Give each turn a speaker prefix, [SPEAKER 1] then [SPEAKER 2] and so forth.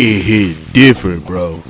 [SPEAKER 1] It hit different, bro.